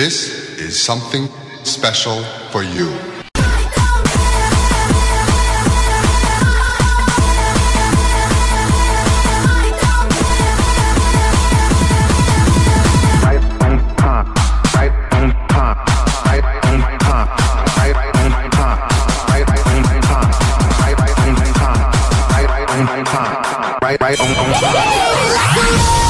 This is something special for you. right on on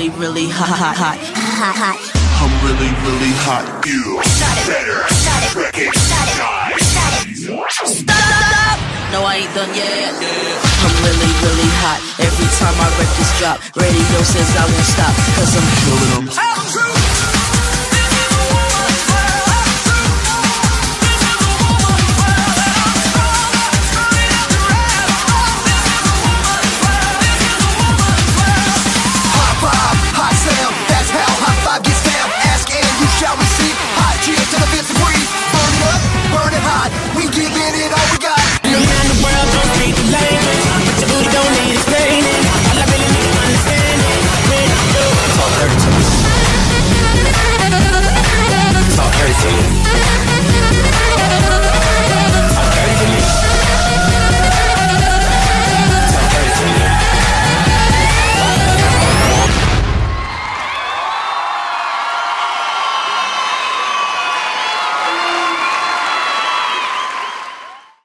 really, really hot, hot, hot. Hot, hot. I'm really, really hot. You better wreck it. No, I ain't done yet. I'm really, really hot. Every time I wreck this drop, radio says I won't stop. Cause I'm.